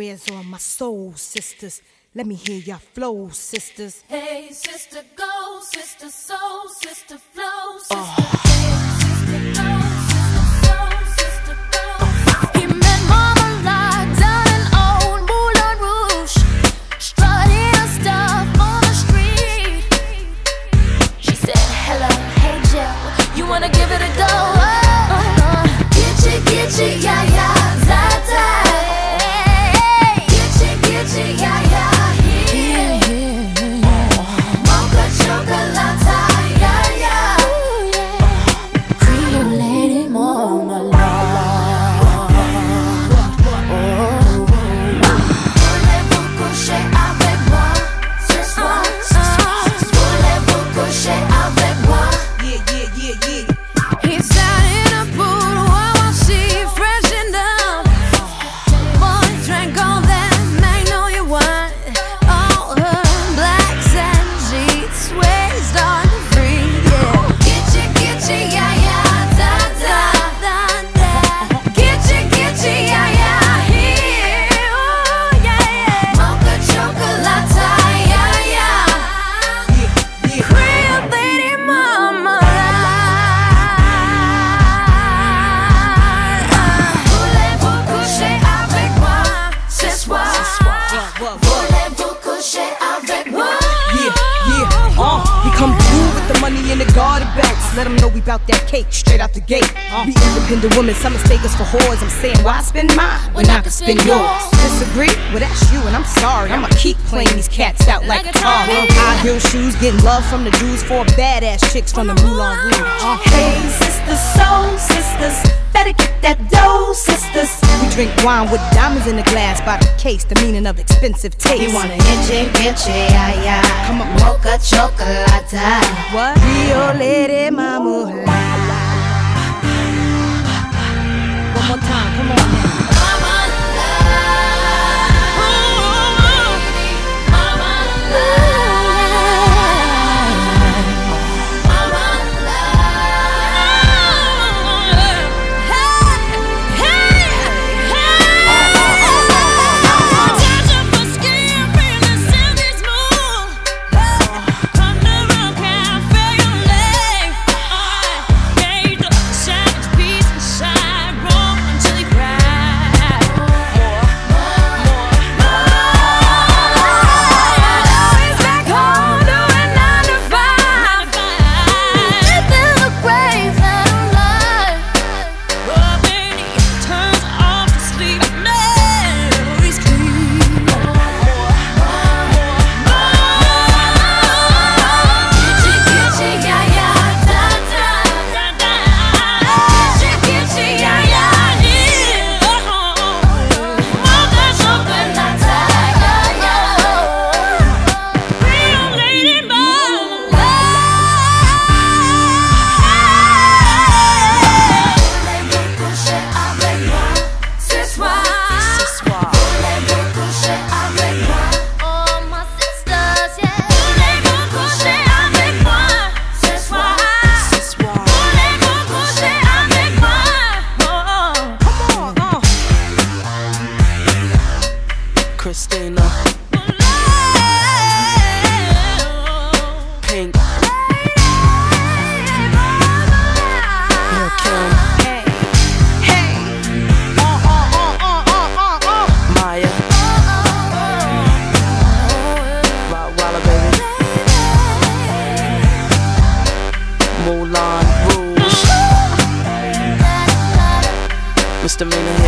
Where's all my soul sisters? Let me hear your flow, sisters. Hey, sister, go, sister, soul, sister, flow, uh-huh. sister, hey, Voulez-vous coucher avec moi Yeah, yeah, uh, we come through with the money in the garter belts. Let them know we bout that cake straight out the gate. We independent women, some mistake us for whores. I'm saying, why spend mine when I can spend yours? Disagree? Well, that's you, and I'm sorry. I'ma keep playing these cats out like Atari. High heel shoes, getting love from the dudes, four badass chicks from the Moulin Rouge. Uh, Hey, sisters, soul sisters, better get that dough, sisters. We drink wine with diamonds in the glass by the case, the meaning of expensive taste. You wanna itchy, itchy, yeah, yeah. Come on. mocha chocolate. What? Rio Lady Mama. One more time, come on now. Christina, Pink, Hey, hey. Uh, uh, uh, uh, uh, uh. Mya, baby, Rouge, here. Real